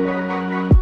Música